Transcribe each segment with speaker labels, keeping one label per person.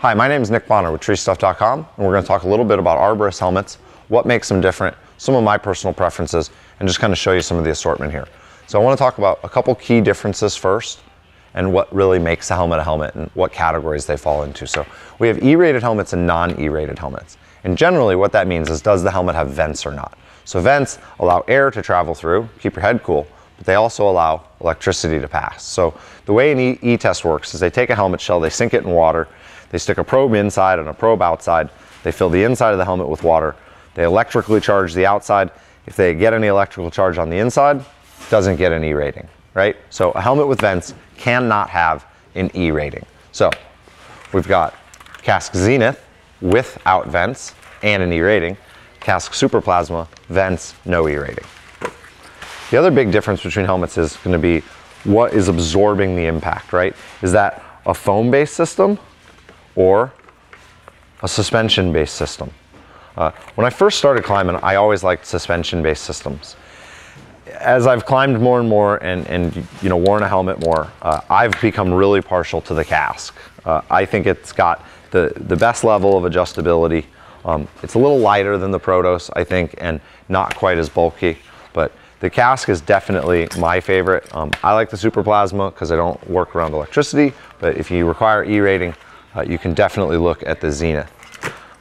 Speaker 1: Hi, my name is Nick Bonner with treestuff.com, and we're going to talk a little bit about arborist helmets, what makes them different, some of my personal preferences, and just kind of show you some of the assortment here. So I want to talk about a couple key differences first, and what really makes a helmet a helmet and what categories they fall into. So we have E-rated helmets and non-E-rated helmets. And generally what that means is does the helmet have vents or not? So vents allow air to travel through, keep your head cool, but they also allow electricity to pass. So the way an E-test works is they take a helmet shell, they sink it in water, they stick a probe inside and a probe outside, they fill the inside of the helmet with water, they electrically charge the outside. If they get any electrical charge on the inside, doesn't get an E rating, right? So a helmet with vents cannot have an E rating. So we've got Kask Zenith without vents and an E rating. Kask Super Plasma, vents, no E rating. The other big difference between helmets is going to be what is absorbing the impact, right? Is that a foam based system or a suspension based system? Uh, when I first started climbing, I always liked suspension based systems. As I've climbed more and more and, and you know worn a helmet more, uh, I've become really partial to the Kask. Uh, I think it's got the, the best level of adjustability. Um, it's a little lighter than the Protos, I think, and not quite as bulky, but the Kask is definitely my favorite. Um, I like the Super Plasma because I don't work around electricity, but if you require E rating, uh, you can definitely look at the Zenith.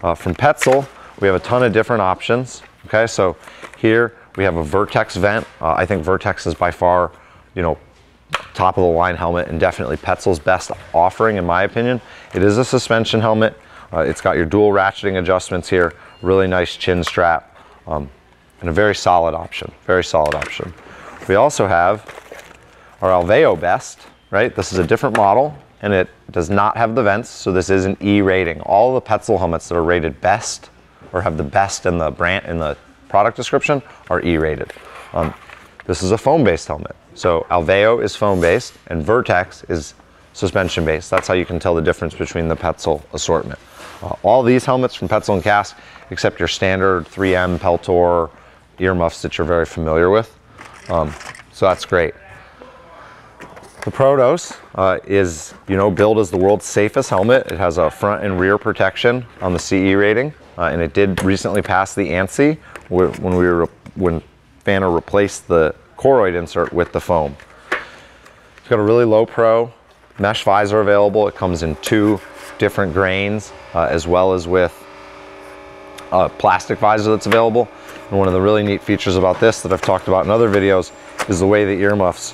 Speaker 1: Uh, from Petzl, we have a ton of different options. Okay, so here we have a Vertex vent. Uh, I think Vertex is by far, you know, top of the line helmet and definitely Petzl's best offering in my opinion. It is a suspension helmet. Uh, it's got your dual ratcheting adjustments here, really nice chin strap. Um, and a very solid option, very solid option. We also have our Alveo Best, right? This is a different model and it does not have the vents, so this is an E rating. All the Petzl helmets that are rated best or have the best in the brand in the product description are E rated. Um, this is a foam based helmet. So Alveo is foam based and Vertex is suspension based. That's how you can tell the difference between the Petzl assortment. Uh, all these helmets from Petzl and Kask, except your standard 3M Peltor, earmuffs that you're very familiar with. Um, so that's great. The Protos uh, is, you know, billed as the world's safest helmet. It has a front and rear protection on the CE rating, uh, and it did recently pass the ANSI when we were when Pfanner replaced the Koroyd insert with the foam. It's got a really low pro mesh visor available. It comes in two different grains, uh, as well as with a plastic visor that's available. And one of the really neat features about this that I've talked about in other videos is the way the earmuffs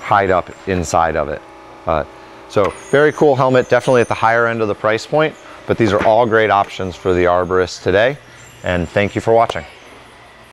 Speaker 1: hide up inside of it. Uh, so very cool helmet, definitely at the higher end of the price point, but these are all great options for the arborist today. And thank you for watching.